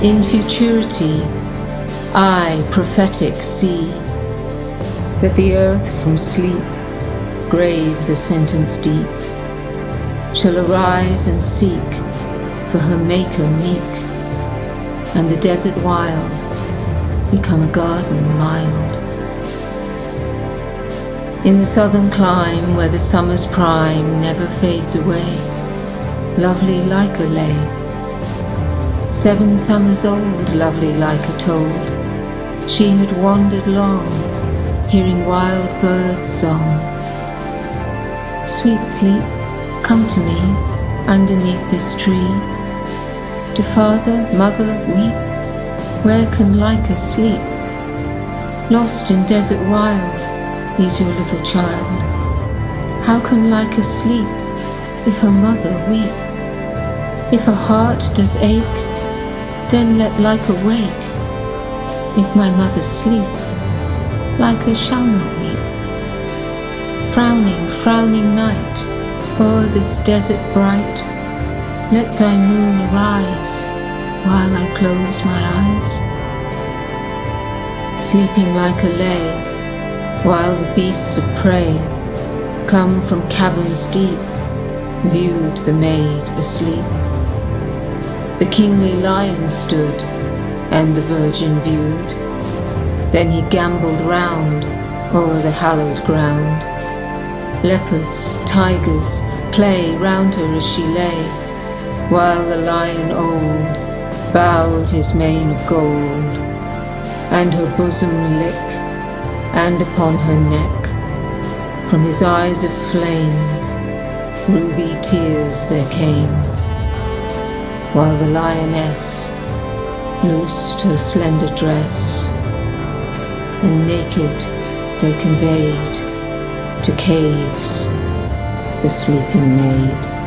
In futurity, I, prophetic, see that the earth from sleep, grave the sentence deep, shall arise and seek for her maker meek, and the desert wild become a garden mild. In the southern clime where the summer's prime never fades away, lovely Lyca lay, seven summers old, lovely like a told, she had wandered long, hearing wild birds' song. Sweet sleep, come to me underneath this tree. Do father, mother weep? Where can Lyca sleep? Lost in desert wild is your little child. How can Lyca sleep if her mother weep? If her heart does ache, then let Lyca awake, If my mother sleep, Lyca shall not weep. Frowning, frowning night, o'er this desert bright, let thy moon arise while I close my eyes. Sleeping Lyca lay, while the beasts of prey come from caverns deep, viewed the maid asleep. The kingly lion stood, and the virgin viewed. Then he gambolled round o'er the hallowed ground. Leopards, tigers, play round her as she lay, while the lion old bowed his mane of gold, and her bosom lick, and upon her neck, from his eyes of flame, ruby tears there came, while the lioness loosed her slender dress, and naked they conveyed to caves the sleeping maid.